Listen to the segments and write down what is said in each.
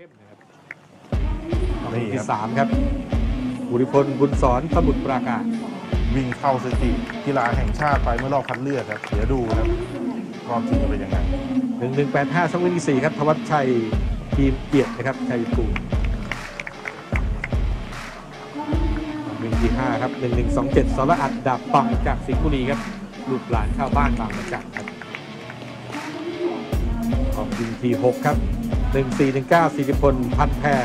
เข้มนะครับนี่ที่ครับสามครับ บุริพลบุญสอนสมุทรปราการวิ่งเข้าสถิติกีฬาแห่งชาติไปเมื่อรอบคัดเลือกครับเดี๋ยวดูครับความจริงจะเป็นยังไงหนึ่งหนึ่งแปดห้าช่องวิ่งที่สี่ครับธวัชชัยทีมเกียรตินะครับชัยภูมิวิ่งที่ห้าครับหนึ่งหนึ่งสองเจ็ดสรอัดดาบปังจากสิงห์บุรีครับลูกหลานชาวบ้านบางประจักษ์ครับของวิ่งที่หกครับ หนึ่งสี่หนึ่งเก้าสิริพลพันแพร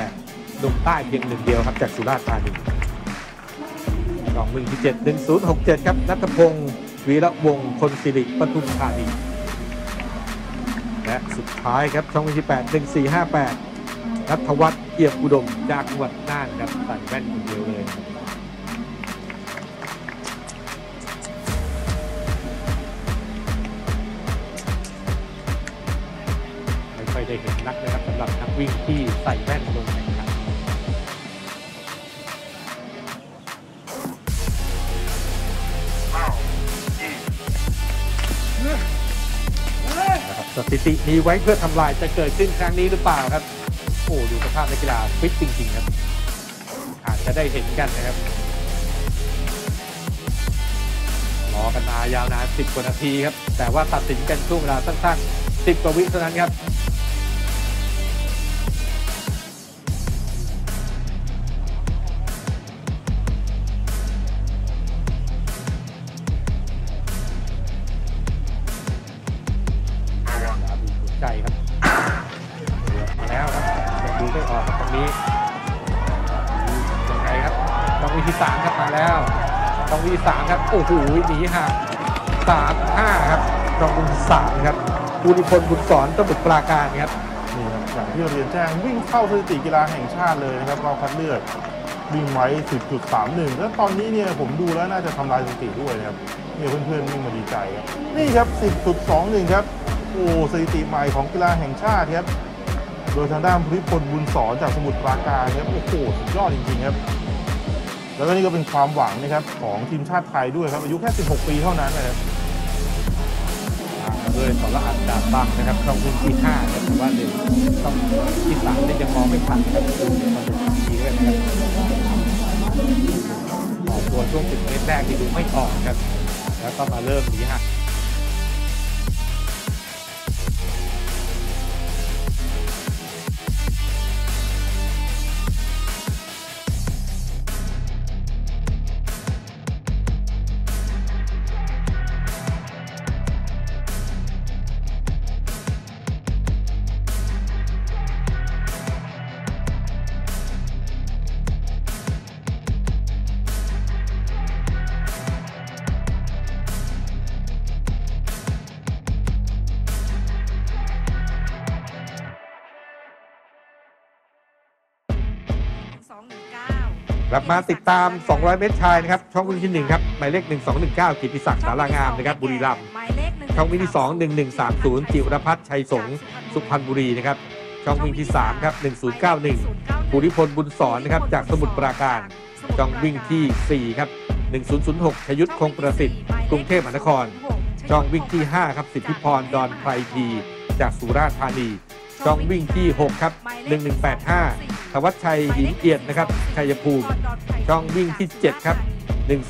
หนุ่มใต้เพียงหนึ่งเดียวครับจากสุราษฎร์ธานีกองหนึ่งที่เจ็ดหนึ่งศูนย์หกเจ็ดครับนัทพงศ์วีระวงศ์คนสิริปทุมธานีและสุดท้ายครับช่องที่แปดหนึ่งสี่ห้าแปดนัทวัฒน์เอี่ยมอุดมจากจังหวัดน่านครับใส่แว่นคนเดียวเลย เห็นนักนะครับสำหรับนักวิ่งที่ใส่แว่นลงแข่งขันนะครับสถิติมีไว้เพื่อทำลายจะเกิดขึ้นครั้งนี้หรือเปล่าครับ โอ้ดูสภาพนักกีฬาฟิตจริงๆครับ อาจจะได้เห็นกันนะครับรอกันมายาวนาน10 กว่านาทีครับ แต่ว่าตัดสินกันช่วงเวลาสั้นๆ 10 กว่าวิเท่านั้นครับ รงนี้ยังไงครับต้องวิธีสามครับมาแล้วต้องวิธีสามครับโอ้โหหนีห่างสามห้าครับต้องวิธีสามครับภูริพลบุญสอนสมุทรปราการครับนี่ครับอย่างที่เรียนแจ้งวิ่งเข้าสถิติกีฬาแห่งชาติเลยนะครับรอบคัดเลือกวิ่งไว้ 10.31 แล้วตอนนี้เนี่ยผมดูแล้วน่าจะทำลายสถิติด้วยนะครับเนี่ยเพื่อนๆวิ่งมาดีใจครับนี่ครับ 10.21 ครับโอ้สถิติใหม่ของกีฬาแห่งชาติครับ โดยทางด้านพริพลบุญสอนจากสมุทรปราการครับโอ้โหสุดยอดจริงๆครับ แล้วก็นี่ก็เป็นความหวังนะครับของทีมชาติไทยด้วยครับ อายุแค่ 16 ปีเท่านั้นนะครับด้วยสรอัดดาบบังนะครับช่องวิ่งที่ห้าครับแต่ว่าเดี๋ยวต้องที่สามเนี่ยยังมองไม่ทันครับดูเดี๋ยวมันจะทีด้วยนะครับออกตัวช่วงสิบเมตรแรกที่ดูไม่ออกครับ แล้วก็มาเริ่มหนีหั ก219กลับมาติดตาม 200 เมตรชายนะครับ ช่องวิ่งที่1ครับ หมายเลข 1219 กิติศักดิ์สารางามนะครับ บุรีรัมย์หมายเลข1ช่องวิ่งที่2 1130 จิรพัฒน์ชัยสงฆ์สุพรรณบุรีนะครับ ช่องวิ่งที่3ครับ 1091 ภูริพลบุญสอนนะครับ จากสมุทรปราการ ช่องวิ่งที่ 4 ครับ 1006 ชยุทธคงประสิทธิ์ กรุงเทพมหานคร ช่องวิ่งที่ 5 ครับ สิทธิพร ดอนไพรที จากสุราษฎร์ธานี ช่องวิ่งที่ 6 ครับ 1185ธ วัชชัยหินเกียรตินะครับชัยภูมิช่องวิ่งที่ 7 ครับ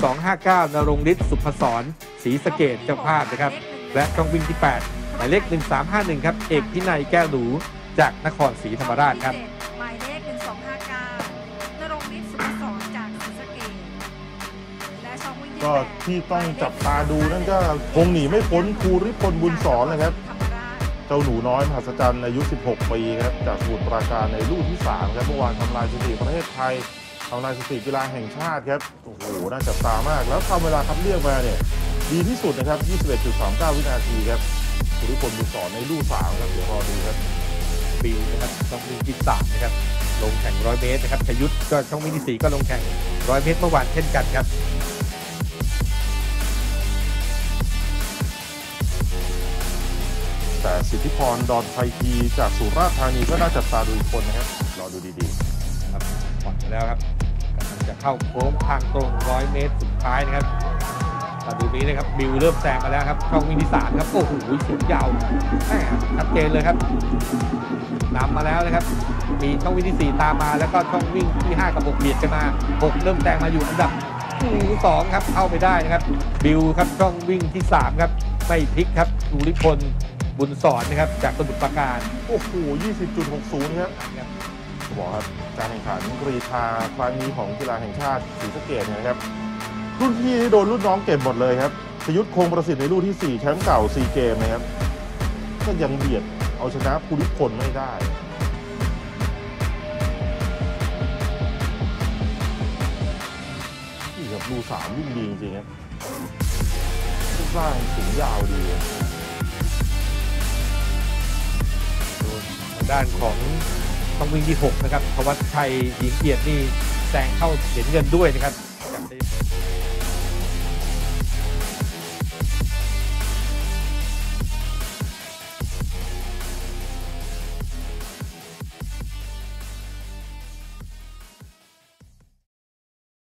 1259นรงฤทธิ์สุพศรศรีสะเกดเจ้าภาพนะครับ และช่องวิ่งที่ 8 หมายเลข 1351 ครับ เอกพินัยแก้วหนูจากนครศรีธรรมราชครับหมายเลข 1259นรงฤทธิ์สุพศรจากศรีสะเกษและช่องวิ่งที่ก็แปดที่ต้องจับตาดูนั่นก็คงหนีไม่พ้นภูริพลบุญสอนเลยครับธรรมราช เจ้าหนูน้อยมหัศจรรย์อายุ 16 ปีครับจากสมุทรปราการในลูกที่ 3 ครับเมื่อวานทำลายสถิติประเทศไทยทำลายสถิติกีฬาแห่งชาติครับโอ้โหน่าจับตามาก แล้วทำเวลาคัดเลือกมาเนี่ยดีที่สุดนะครับ 21.39 วินาทีครับภูริพลบุญสอนในลูก3ครับเดี๋ยวรอดูครับปีนะครับช่องวิ่งที่3นะครับลงแข่ง100เมตรนะครับชยุทธก็ช่องวิ่งที่ก็ลงแข่ง100เมตรเมื่อวานเช่นกันครับ แต่สิทธิพรดอนไพทีจากสุราษฎร์ธานีก็น่าจับตาดูอีกคนนะครับรอดูดีๆครับผ่อนไปแล้วครับกำลังจะเข้าโค้งทางตรง100เมตรสุดท้ายนะครับมาดูนี้นะครับบิวเริ่มแซงมาแล้วครับช่องวิ่งที่สามครับโอ้โหสูงยาวแม่ชัดเจนเลยครับนำมาแล้วนะครับ มีช่องวิ่งที่สี่ตามมาแล้วก็ช่องวิ่งที่ห้ากับหกเบียดกันมาหกเริ่มแซงมาอยู่อันดับที่สองครับเข้าไปได้นะครับ บิวครับช่องวิ่งที่สามครับไม่พลิกครับสุริพล บุญสอนนะครับจากสมุทรปราการโอ้โห 20.60 ครับครับบอกครับการแข่งขันกรีธาครั้งนี้ของกีฬาแห่งชาติศรีสะเกดเนยนะครับรุ่นพี่นี่โดนรุ่นน้องเก็บหมดเลยครับชยุทธคงประสิทธิ์ในรุ่นที่ 4 แชมป์เก่า 4 เกมนะครับ ก็ยังเบียดเอาชนะภูริพลไม่ได้นี่ครับลูสามวิ่งดีจริงๆครับรูปร่างสูงยาวดี ด้านของต้องวิ่งที่ 6 นะครับพวัชชัยหญิงเกียรตินี่แซงเข้าเหรียญเงินด้วยนะครับ